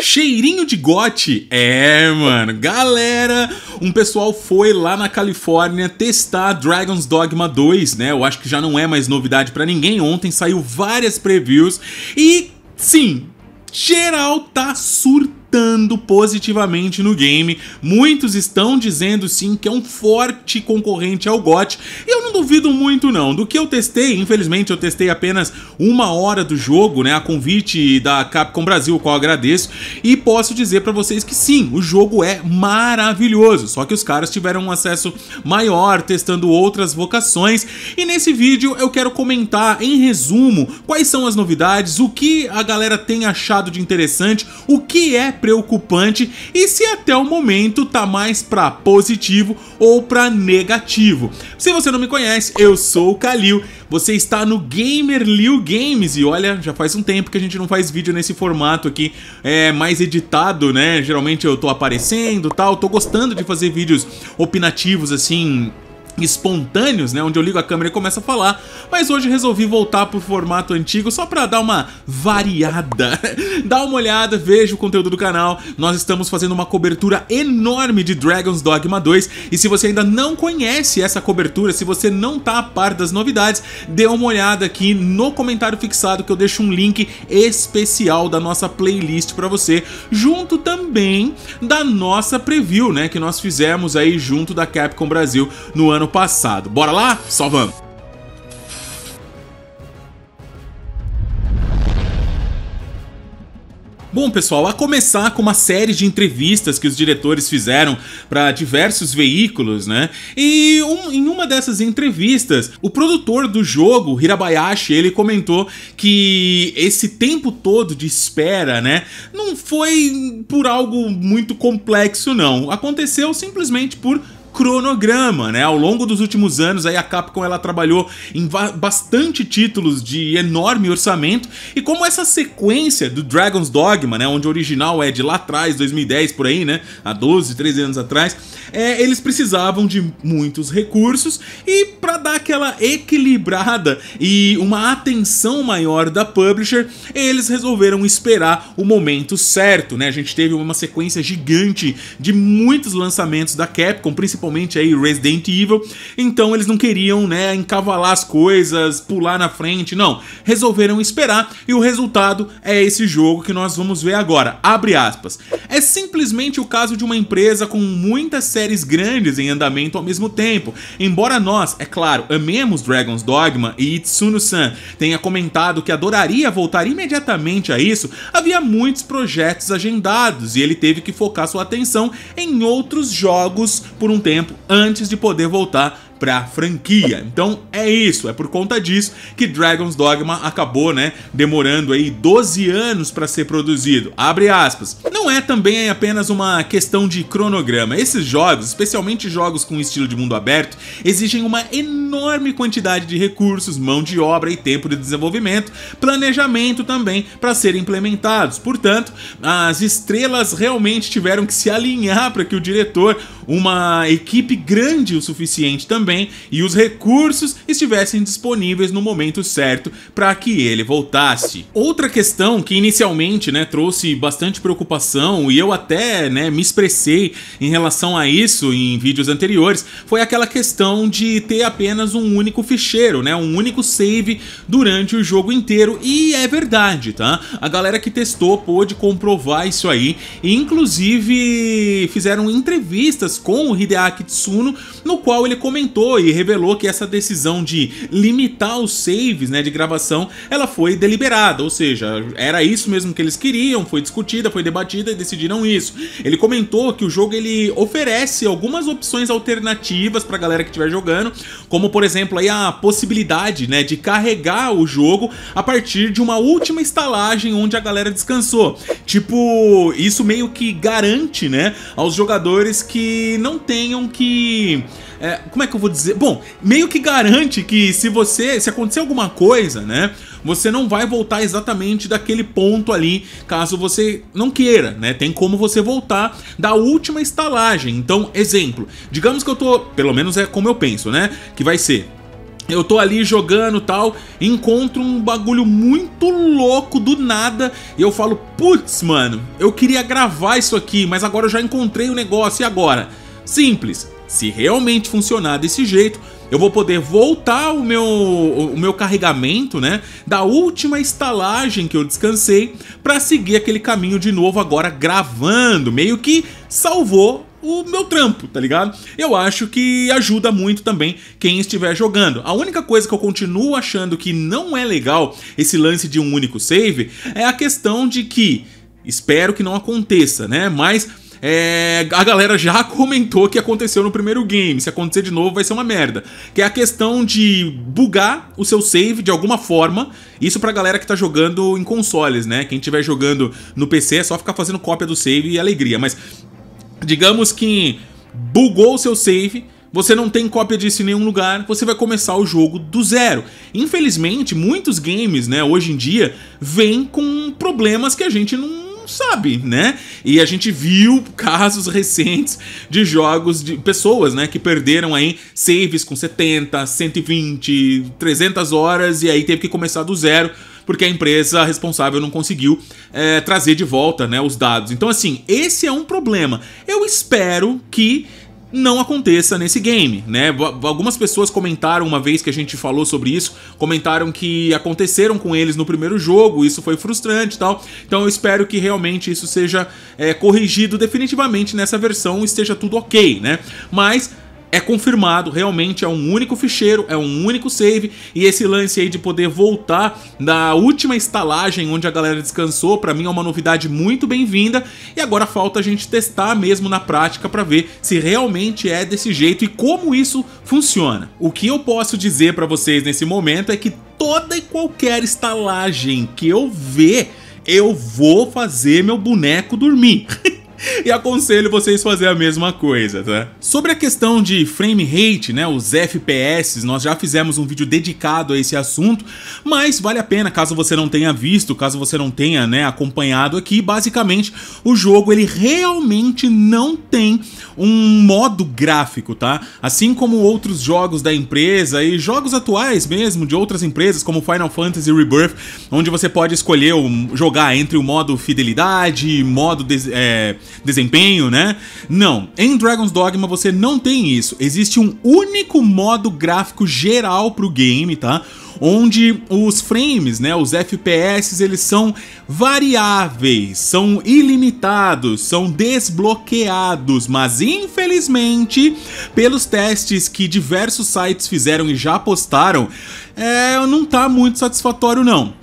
Cheirinho de gote? É, mano. Galera, um pessoal foi lá na Califórnia testar Dragon's Dogma 2, né? Eu acho que já não é mais novidade para ninguém. Ontem saiu várias previews e sim, geral tá surtando impactando positivamente no game. Muitos estão dizendo sim que é um forte concorrente ao GOT. E eu não duvido muito não. Do que eu testei, infelizmente eu testei apenas uma hora do jogo, né? A convite da Capcom Brasil, o qual agradeço. E posso dizer para vocês que sim, o jogo é maravilhoso. Só que os caras tiveram um acesso maior, testando outras vocações. E nesse vídeo eu quero comentar em resumo quais são as novidades, o que a galera tem achado de interessante, o que é preocupante e se até o momento tá mais para positivo ou para negativo. Se você não me conhece, eu sou o Kalil, você está no Gamer Liu Games e olha, já faz um tempo que a gente não faz vídeo nesse formato aqui, é mais editado, né? Geralmente eu tô aparecendo, tal, tô gostando de fazer vídeos opinativos assim, espontâneos, né, onde eu ligo a câmera e começo a falar, mas hoje resolvi voltar pro formato antigo só para dar uma variada. Dá uma olhada, veja o conteúdo do canal. Nós estamos fazendo uma cobertura enorme de Dragon's Dogma 2 e se você ainda não conhece essa cobertura, se você não tá a par das novidades, dê uma olhada aqui no comentário fixado que eu deixo um link especial da nossa playlist para você, junto também da nossa preview, né, que nós fizemos aí junto da Capcom Brasil no ano passado. Bora lá? Só vamos! Bom, pessoal, a começar com uma série de entrevistas que os diretores fizeram para diversos veículos, né? E um, em uma dessas entrevistas, o produtor do jogo, Hirabayashi, ele comentou que esse tempo todo de espera, né, não foi por algo muito complexo, não. Aconteceu simplesmente por cronograma, né? Ao longo dos últimos anos, aí a Capcom ela trabalhou em bastante títulos de enorme orçamento e como essa sequência do Dragon's Dogma, né, onde o original é de lá atrás, 2010 por aí, né, há 12, 13 anos atrás, é, eles precisavam de muitos recursos e para dar aquela equilibrada e uma atenção maior da publisher, eles resolveram esperar o momento certo, né? A gente teve uma sequência gigante de muitos lançamentos da Capcom, principalmente principalmente aí Resident Evil, então eles não queriam, né, encavalar as coisas, pular na frente, não, resolveram esperar e o resultado é esse jogo que nós vamos ver agora, abre aspas. É simplesmente o caso de uma empresa com muitas séries grandes em andamento ao mesmo tempo, embora nós, é claro, amemos Dragon's Dogma e Itsuno-san tenha comentado que adoraria voltar imediatamente a isso, havia muitos projetos agendados e ele teve que focar sua atenção em outros jogos por um tempo tempo antes de poder voltar para a franquia. Então é isso, é por conta disso que Dragon's Dogma acabou, né, demorando aí 12 anos para ser produzido. Abre aspas. Não é também apenas uma questão de cronograma. Esses jogos, especialmente jogos com estilo de mundo aberto, exigem uma enorme quantidade de recursos, mão de obra e tempo de desenvolvimento, planejamento também para serem implementados. Portanto, as estrelas realmente tiveram que se alinhar para que o diretor, uma equipe grande o suficiente também e os recursos estivessem disponíveis no momento certo para que ele voltasse. Outra questão que inicialmente né, trouxe bastante preocupação e eu até né, me expressei em relação a isso em vídeos anteriores foi aquela questão de ter apenas um único ficheiro, né, um único save durante o jogo inteiro. E é verdade, tá? A galera que testou pôde comprovar isso aí. E inclusive fizeram entrevistas com o Hideaki Tsuno no qual ele comentou e revelou que essa decisão de limitar os saves né, de gravação, ela foi deliberada, ou seja, era isso mesmo que eles queriam, foi discutida, foi debatida e decidiram isso. Ele comentou que o jogo ele oferece algumas opções alternativas para a galera que estiver jogando, como por exemplo aí a possibilidade né, de carregar o jogo a partir de uma última estalagem onde a galera descansou. Tipo, isso meio que garante né, aos jogadores que não tenham que é, como é que eu vou dizer? Bom, meio que garante que se você, se acontecer alguma coisa, né, você não vai voltar exatamente daquele ponto ali, caso você não queira, né? Tem como você voltar da última estalagem. Então, exemplo, digamos que eu tô, pelo menos é como eu penso, né, que vai ser eu tô ali jogando tal, encontro um bagulho muito louco do nada e eu falo, putz, mano, eu queria gravar isso aqui, mas agora eu já encontrei o negócio e agora? Simples, se realmente funcionar desse jeito, eu vou poder voltar o meu, o meu carregamento, né, da última estalagem que eu descansei para seguir aquele caminho de novo agora gravando, meio que salvou o meu trampo, tá ligado? Eu acho que ajuda muito também quem estiver jogando. A única coisa que eu continuo achando que não é legal esse lance de um único save é a questão de que espero que não aconteça, né? Mas é, a galera já comentou que aconteceu no primeiro game. Se acontecer de novo, vai ser uma merda. Que é a questão de bugar o seu save de alguma forma. Isso pra galera que tá jogando em consoles, né? Quem estiver jogando no PC é só ficar fazendo cópia do save e alegria. Mas digamos que bugou o seu save. Você não tem cópia disso em nenhum lugar, você vai começar o jogo do zero. Infelizmente, muitos games, né, hoje em dia, vêm com problemas que a gente não sabe, né? E a gente viu casos recentes de jogos de pessoas, né, que perderam aí saves com 70, 120, 300 horas e aí teve que começar do zero porque a empresa responsável não conseguiu é, trazer de volta né, os dados. Então, assim, esse é um problema. Eu espero que não aconteça nesse game, né? Algumas pessoas comentaram uma vez que a gente falou sobre isso, comentaram que aconteceram com eles no primeiro jogo, isso foi frustrante e tal. Então eu espero que realmente isso seja é, corrigido definitivamente nessa versão, esteja tudo ok, né? Mas é confirmado, realmente é um único ficheiro, é um único save, e esse lance aí de poder voltar na última estalagem onde a galera descansou, para mim é uma novidade muito bem-vinda, e agora falta a gente testar mesmo na prática para ver se realmente é desse jeito e como isso funciona. O que eu posso dizer para vocês nesse momento é que toda e qualquer estalagem que eu ver, eu vou fazer meu boneco dormir. e aconselho vocês fazer a mesma coisa, tá? Sobre a questão de frame rate, né, os FPS, nós já fizemos um vídeo dedicado a esse assunto, mas vale a pena caso você não tenha visto, caso você não tenha, né, acompanhado aqui, basicamente o jogo ele realmente não tem um modo gráfico, tá? Assim como outros jogos da empresa e jogos atuais mesmo de outras empresas como Final Fantasy Rebirth, onde você pode escolher jogar entre o modo fidelidade, modo é, desempenho, né? Não, em Dragon's Dogma você não tem isso. Existe um único modo gráfico geral pro game, tá? onde os frames, né, os FPS, eles são variáveis, são ilimitados, são desbloqueados, mas infelizmente, pelos testes que diversos sites fizeram e já postaram, é, não tá muito satisfatório não.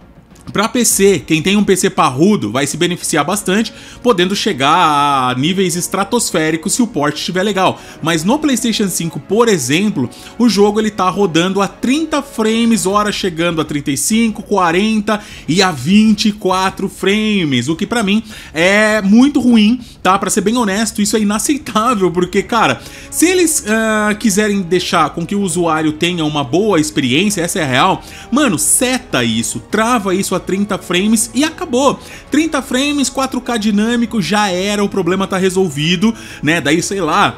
Para PC, quem tem um PC parrudo vai se beneficiar bastante, podendo chegar a níveis estratosféricos se o port estiver legal. Mas no PlayStation 5, por exemplo, o jogo ele tá rodando a 30 frames hora, chegando a 35, 40 e a 24 frames, o que para mim é muito ruim, tá? Para ser bem honesto, isso é inaceitável, porque cara, se eles uh, quiserem deixar com que o usuário tenha uma boa experiência, essa é a real, mano, seta isso, trava a 30 frames e acabou. 30 frames, 4K dinâmico, já era, o problema tá resolvido, né? Daí, sei lá,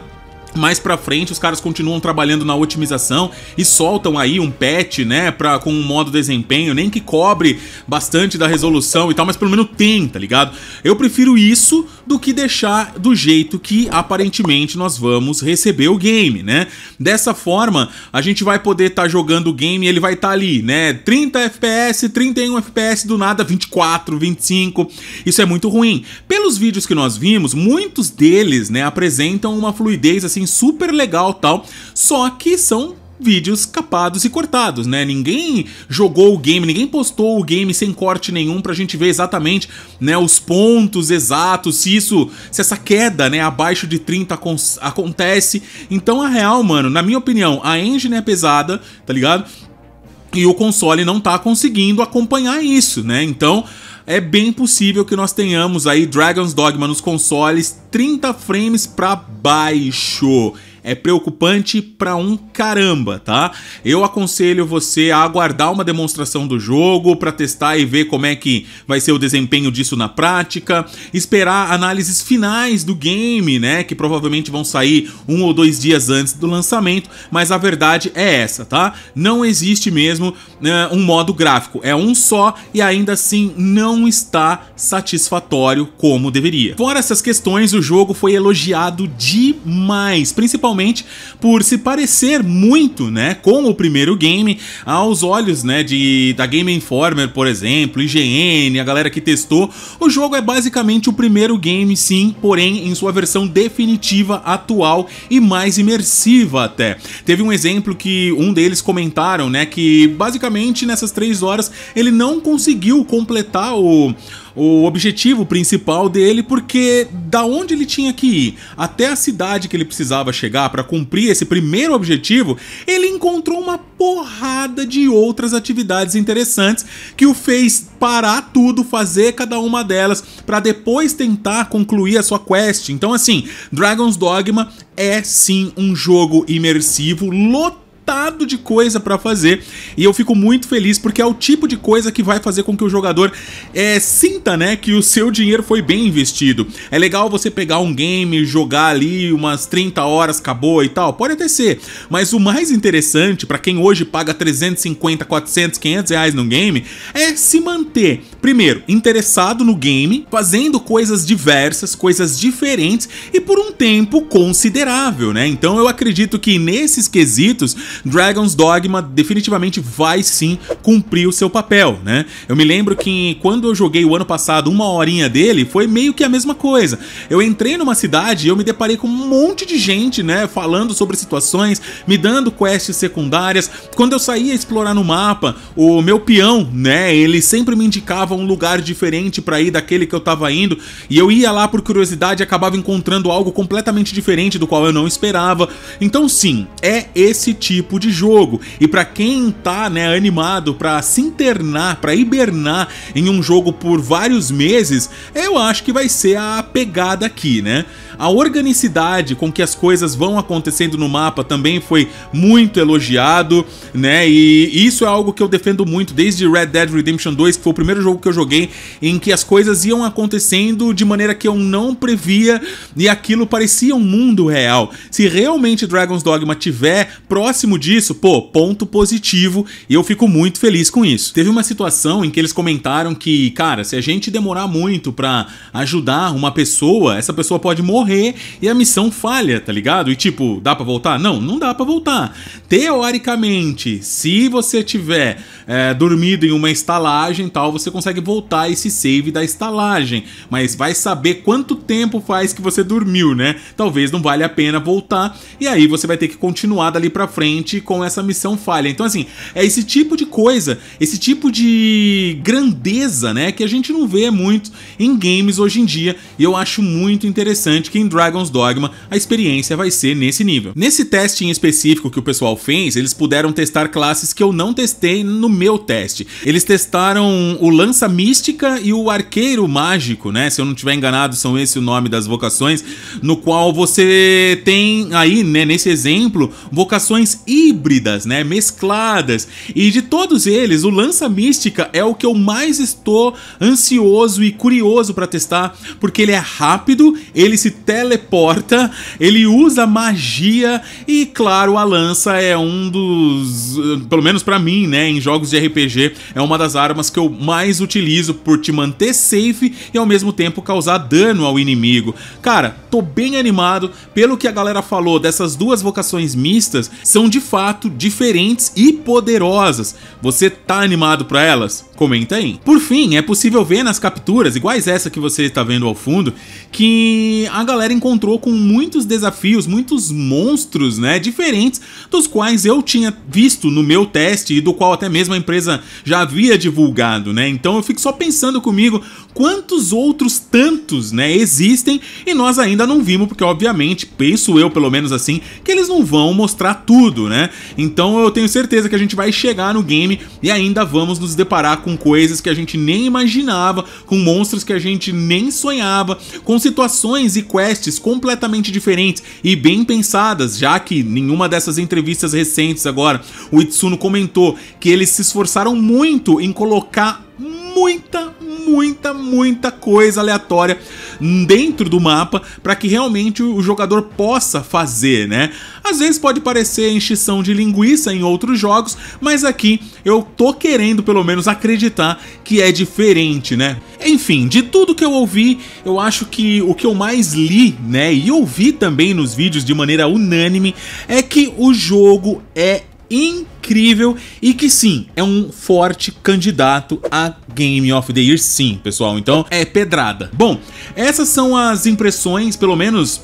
mais pra frente os caras continuam trabalhando na otimização e soltam aí um patch, né, pra, com um modo desempenho, nem que cobre bastante da resolução e tal, mas pelo menos tem, tá ligado? Eu prefiro isso do que deixar do jeito que aparentemente nós vamos receber o game, né? Dessa forma, a gente vai poder estar tá jogando o game ele vai estar tá ali, né, 30 FPS, 31 FPS do nada, 24, 25, isso é muito ruim. Pelos vídeos que nós vimos, muitos deles, né, apresentam uma fluidez assim super legal tal, só que são vídeos capados e cortados, né? Ninguém jogou o game, ninguém postou o game sem corte nenhum pra gente ver exatamente, né, os pontos exatos, se isso, se essa queda, né, abaixo de 30 acontece. Então a real, mano, na minha opinião, a engine é pesada, tá ligado? E o console não tá conseguindo acompanhar isso, né? Então, é bem possível que nós tenhamos aí Dragon's Dogma nos consoles 30 frames para baixo. É preocupante pra um caramba, tá? Eu aconselho você a aguardar uma demonstração do jogo para testar e ver como é que vai ser o desempenho disso na prática, esperar análises finais do game, né, que provavelmente vão sair um ou dois dias antes do lançamento, mas a verdade é essa, tá? Não existe mesmo uh, um modo gráfico, é um só e ainda assim não está satisfatório como deveria. Fora essas questões, o jogo foi elogiado demais, principalmente por se parecer muito, né, com o primeiro game, aos olhos, né, de da Game Informer, por exemplo, IGN, a galera que testou. O jogo é basicamente o primeiro game, sim, porém em sua versão definitiva, atual e mais imersiva até. Teve um exemplo que um deles comentaram, né, que basicamente nessas três horas ele não conseguiu completar o o objetivo principal dele, porque da onde ele tinha que ir até a cidade que ele precisava chegar para cumprir esse primeiro objetivo, ele encontrou uma porrada de outras atividades interessantes que o fez parar tudo, fazer cada uma delas para depois tentar concluir a sua quest. Então assim, Dragon's Dogma é sim um jogo imersivo, lotado lotado de coisa para fazer e eu fico muito feliz porque é o tipo de coisa que vai fazer com que o jogador é, sinta, né, que o seu dinheiro foi bem investido. É legal você pegar um game, jogar ali umas 30 horas, acabou e tal, pode até ser, mas o mais interessante para quem hoje paga 350, 400, 500 reais no game é se manter, primeiro, interessado no game, fazendo coisas diversas, coisas diferentes e por um tempo considerável, né? Então eu acredito que nesses quesitos Dragon's Dogma definitivamente vai sim cumprir o seu papel, né? Eu me lembro que quando eu joguei o ano passado uma horinha dele, foi meio que a mesma coisa. Eu entrei numa cidade e eu me deparei com um monte de gente, né, falando sobre situações, me dando quests secundárias. Quando eu saía explorar no mapa, o meu peão, né, ele sempre me indicava um lugar diferente para ir daquele que eu tava indo, e eu ia lá por curiosidade e acabava encontrando algo completamente diferente do qual eu não esperava. Então sim, é esse tipo tipo de jogo. E para quem tá, né, animado para se internar, para hibernar em um jogo por vários meses, eu acho que vai ser a pegada aqui, né? A organicidade com que as coisas vão acontecendo no mapa também foi muito elogiado, né? E isso é algo que eu defendo muito desde Red Dead Redemption 2, que foi o primeiro jogo que eu joguei em que as coisas iam acontecendo de maneira que eu não previa e aquilo parecia um mundo real. Se realmente Dragon's Dogma tiver próximo disso, pô, ponto positivo e eu fico muito feliz com isso. Teve uma situação em que eles comentaram que, cara, se a gente demorar muito para ajudar uma pessoa, essa pessoa pode morrer e a missão falha, tá ligado? E tipo, dá para voltar? Não, não dá para voltar. Teoricamente, se você tiver é, dormido em uma estalagem tal, você consegue voltar esse save da estalagem, mas vai saber quanto tempo faz que você dormiu, né? Talvez não valha a pena voltar e aí você vai ter que continuar dali para frente com essa missão falha. Então assim, é esse tipo de coisa, esse tipo de grandeza, né, que a gente não vê muito em games hoje em dia e eu acho muito interessante que que em Dragon's Dogma a experiência vai ser nesse nível. Nesse teste em específico que o pessoal fez, eles puderam testar classes que eu não testei no meu teste. Eles testaram o Lança Mística e o Arqueiro Mágico, né? Se eu não estiver enganado, são esse o nome das vocações, no qual você tem aí, né, nesse exemplo, vocações híbridas, né, mescladas. E de todos eles, o Lança Mística é o que eu mais estou ansioso e curioso para testar, porque ele é rápido, ele se teleporta, ele usa magia e, claro, a lança é um dos, pelo menos para mim, né, em jogos de RPG, é uma das armas que eu mais utilizo por te manter safe e ao mesmo tempo causar dano ao inimigo. Cara, tô bem animado pelo que a galera falou dessas duas vocações mistas, são de fato diferentes e poderosas. Você tá animado para elas? Comenta aí. Por fim, é possível ver nas capturas, iguais essa que você está vendo ao fundo, que a galera encontrou com muitos desafios, muitos monstros, né, diferentes dos quais eu tinha visto no meu teste e do qual até mesmo a empresa já havia divulgado, né? Então eu fico só pensando comigo quantos outros tantos, né, existem e nós ainda não vimos, porque obviamente, penso eu pelo menos assim, que eles não vão mostrar tudo, né? Então eu tenho certeza que a gente vai chegar no game e ainda vamos nos deparar com coisas que a gente nem imaginava, com monstros que a gente nem sonhava, com situações e quests completamente diferentes e bem pensadas, já que nenhuma dessas entrevistas recentes agora, o Itsuno comentou que eles se esforçaram muito em colocar muita, muita, muita coisa aleatória dentro do mapa para que realmente o jogador possa fazer, né? Às vezes pode parecer enchição de linguiça em outros jogos, mas aqui eu tô querendo pelo menos acreditar que é diferente, né? Enfim, de tudo que eu ouvi, eu acho que o que eu mais li, né, e ouvi também nos vídeos de maneira unânime é que o jogo é incrível e que sim, é um forte candidato a Game of the Year sim, pessoal. Então é pedrada. Bom, essas são as impressões, pelo menos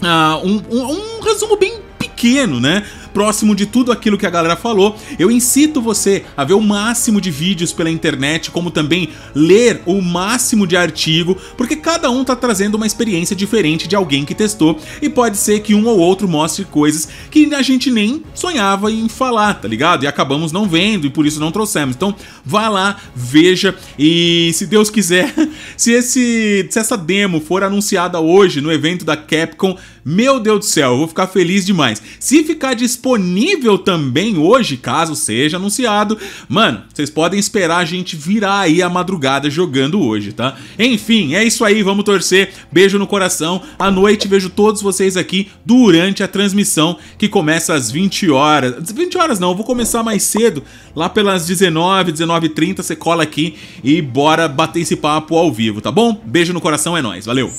uh, um, um, um resumo bem pequeno, né? Próximo de tudo aquilo que a galera falou. Eu incito você a ver o máximo de vídeos pela internet, como também ler o máximo de artigo, porque cada um tá trazendo uma experiência diferente de alguém que testou e pode ser que um ou outro mostre coisas que a gente nem sonhava em falar, tá ligado? E acabamos não vendo e por isso não trouxemos. Então, vá lá, veja e se Deus quiser, se esse se essa demo for anunciada hoje no evento da Capcom, meu Deus do céu, eu vou ficar feliz demais. Se ficar disponível também hoje, caso seja anunciado, mano, vocês podem esperar a gente virar aí a madrugada jogando hoje, tá? Enfim, é isso aí, vamos torcer. Beijo no coração. À noite vejo todos vocês aqui durante a transmissão que começa às 20 horas. 20 horas não, vou começar mais cedo, lá pelas 19, 19h30, você cola aqui e bora bater esse papo ao vivo, tá bom? Beijo no coração, é nóis, valeu!